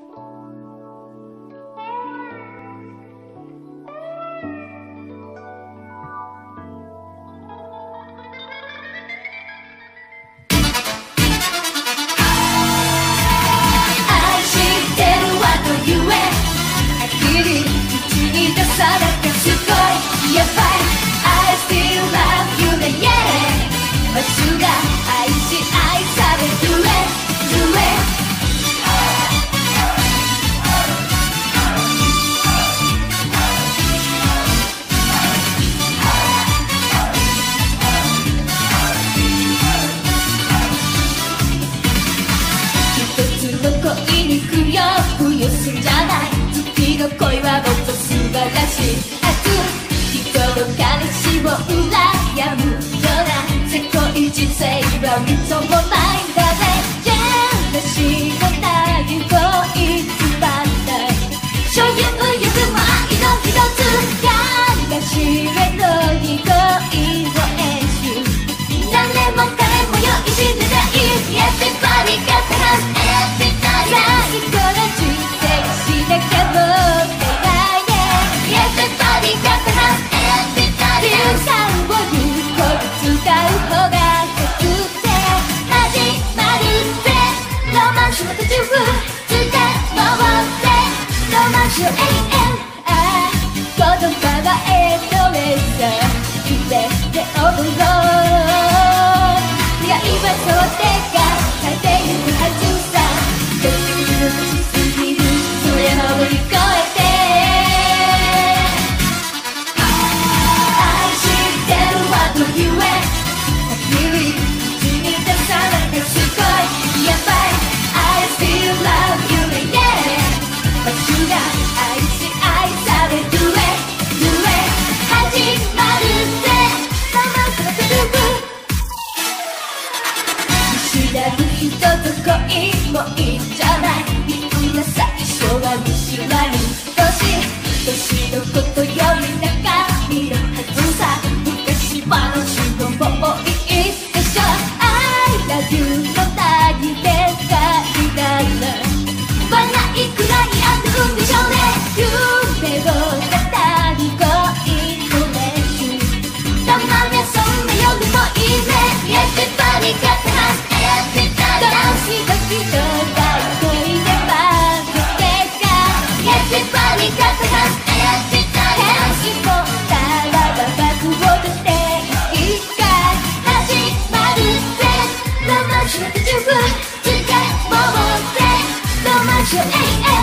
Bye. の恋もっと素晴らしい。明人の彼氏を羨むようなせこい人生は認もない to. と恋もいいんじゃない。みんな最初は見知らぬ年年のことより中身の。Everybody hey! まるぜ